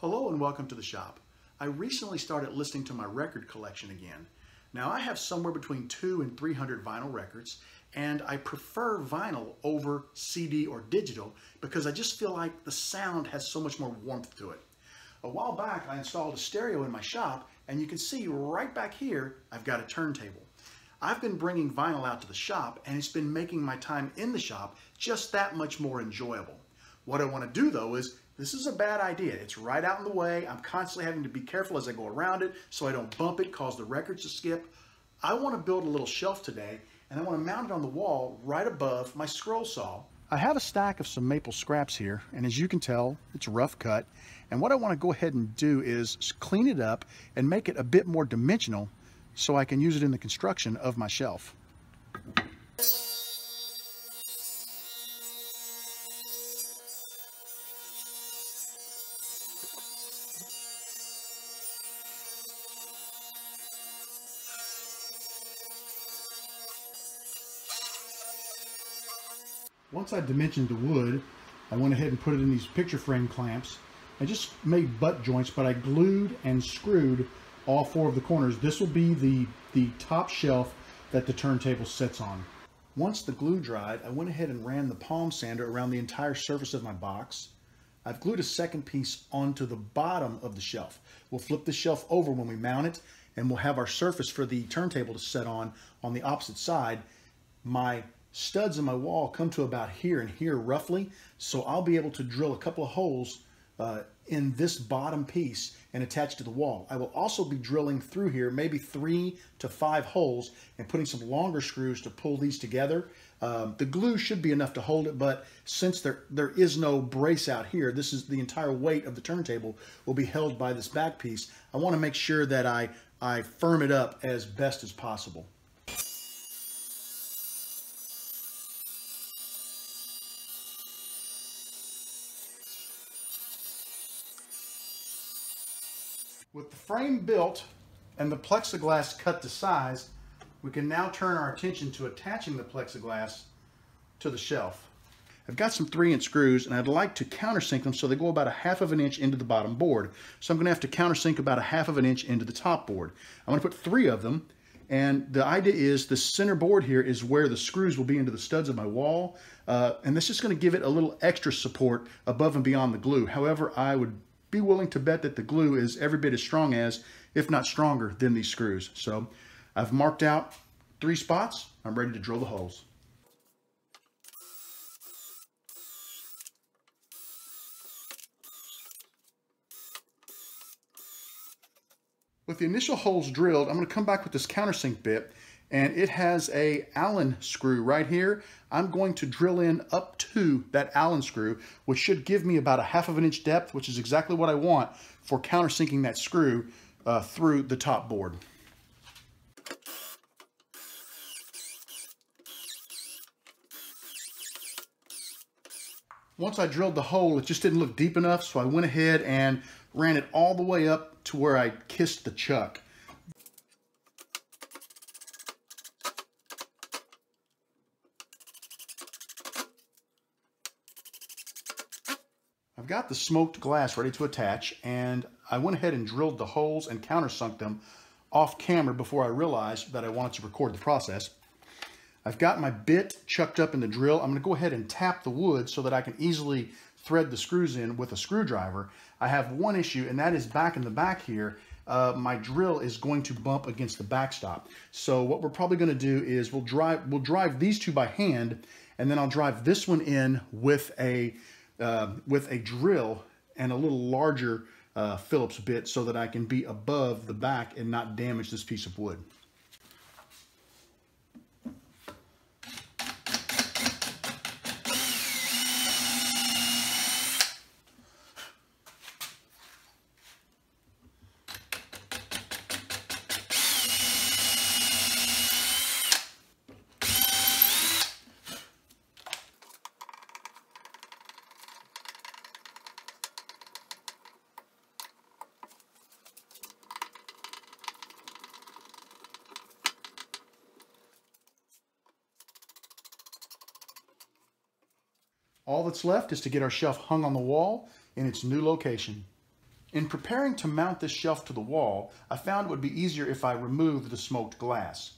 Hello and welcome to the shop. I recently started listening to my record collection again. Now I have somewhere between two and 300 vinyl records and I prefer vinyl over CD or digital because I just feel like the sound has so much more warmth to it. A while back I installed a stereo in my shop and you can see right back here I've got a turntable. I've been bringing vinyl out to the shop and it's been making my time in the shop just that much more enjoyable. What I want to do though is this is a bad idea. It's right out in the way. I'm constantly having to be careful as I go around it so I don't bump it, cause the records to skip. I want to build a little shelf today and I want to mount it on the wall right above my scroll saw. I have a stack of some maple scraps here and as you can tell it's rough cut and what I want to go ahead and do is clean it up and make it a bit more dimensional so I can use it in the construction of my shelf. Once I dimensioned the wood, I went ahead and put it in these picture frame clamps. I just made butt joints, but I glued and screwed all four of the corners. This will be the, the top shelf that the turntable sits on. Once the glue dried, I went ahead and ran the palm sander around the entire surface of my box. I've glued a second piece onto the bottom of the shelf. We'll flip the shelf over when we mount it, and we'll have our surface for the turntable to set on on the opposite side. My studs in my wall come to about here and here roughly, so I'll be able to drill a couple of holes uh, in this bottom piece and attach to the wall. I will also be drilling through here maybe three to five holes and putting some longer screws to pull these together. Um, the glue should be enough to hold it, but since there, there is no brace out here, this is the entire weight of the turntable will be held by this back piece. I want to make sure that I, I firm it up as best as possible. With the frame built and the plexiglass cut to size, we can now turn our attention to attaching the plexiglass to the shelf. I've got some three inch screws and I'd like to countersink them so they go about a half of an inch into the bottom board. So I'm gonna have to countersink about a half of an inch into the top board. I'm gonna put three of them and the idea is the center board here is where the screws will be into the studs of my wall. Uh, and this is gonna give it a little extra support above and beyond the glue. However, I would be willing to bet that the glue is every bit as strong as, if not stronger, than these screws. So I've marked out three spots. I'm ready to drill the holes. With the initial holes drilled, I'm going to come back with this countersink bit and it has a Allen screw right here. I'm going to drill in up to that Allen screw, which should give me about a half of an inch depth, which is exactly what I want for countersinking that screw uh, through the top board. Once I drilled the hole, it just didn't look deep enough, so I went ahead and ran it all the way up to where I kissed the chuck. I've got the smoked glass ready to attach and I went ahead and drilled the holes and countersunk them off camera before I realized that I wanted to record the process. I've got my bit chucked up in the drill. I'm going to go ahead and tap the wood so that I can easily thread the screws in with a screwdriver. I have one issue and that is back in the back here. Uh, my drill is going to bump against the backstop. So what we're probably going to do is we'll drive we'll drive these two by hand and then I'll drive this one in with a uh, with a drill and a little larger uh, Phillips bit so that I can be above the back and not damage this piece of wood. All that's left is to get our shelf hung on the wall in its new location. In preparing to mount this shelf to the wall, I found it would be easier if I removed the smoked glass.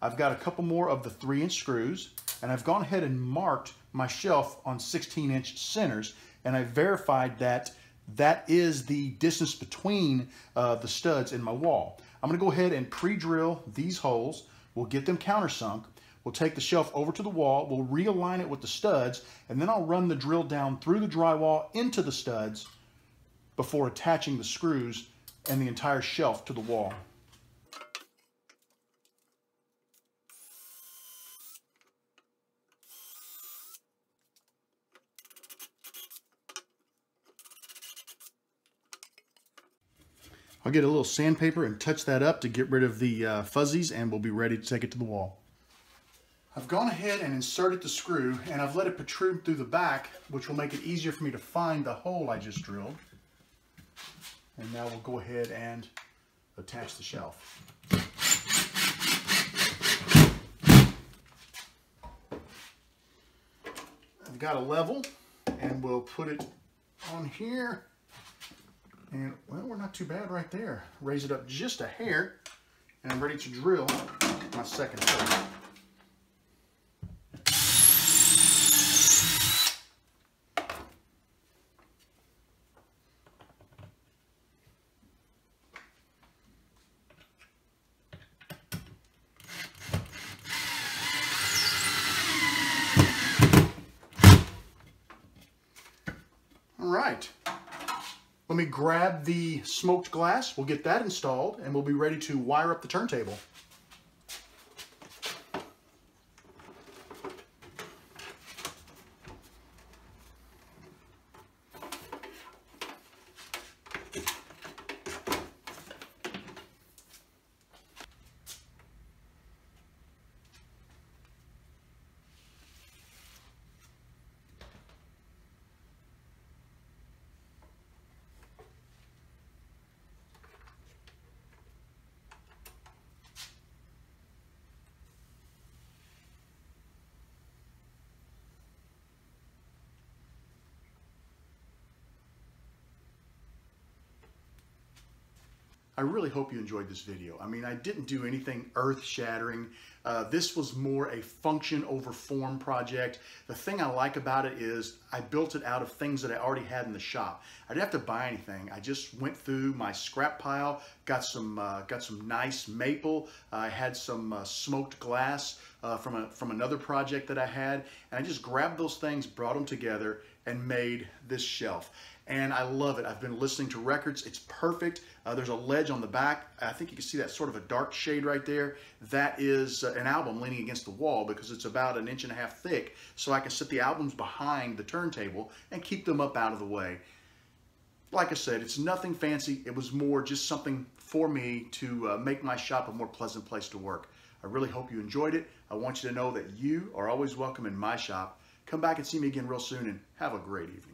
I've got a couple more of the 3-inch screws, and I've gone ahead and marked my shelf on 16-inch centers, and I verified that that is the distance between uh, the studs in my wall. I'm going to go ahead and pre-drill these holes. We'll get them countersunk. We'll take the shelf over to the wall. We'll realign it with the studs, and then I'll run the drill down through the drywall into the studs before attaching the screws and the entire shelf to the wall. I'll get a little sandpaper and touch that up to get rid of the uh, fuzzies and we'll be ready to take it to the wall. I've gone ahead and inserted the screw and I've let it protrude through the back which will make it easier for me to find the hole I just drilled. And now we'll go ahead and attach the shelf. I've got a level and we'll put it on here and, well, we're not too bad right there. Raise it up just a hair, and I'm ready to drill my second hole. All right. Let me grab the smoked glass. We'll get that installed and we'll be ready to wire up the turntable. I really hope you enjoyed this video. I mean, I didn't do anything earth-shattering. Uh, this was more a function over form project. The thing I like about it is I built it out of things that I already had in the shop. I didn't have to buy anything. I just went through my scrap pile, got some uh, got some nice maple. I had some uh, smoked glass uh, from a from another project that I had, and I just grabbed those things, brought them together, and made this shelf and I love it. I've been listening to records. It's perfect. Uh, there's a ledge on the back. I think you can see that sort of a dark shade right there. That is uh, an album leaning against the wall because it's about an inch and a half thick. So I can set the albums behind the turntable and keep them up out of the way. Like I said, it's nothing fancy. It was more just something for me to uh, make my shop a more pleasant place to work. I really hope you enjoyed it. I want you to know that you are always welcome in my shop. Come back and see me again real soon and have a great evening.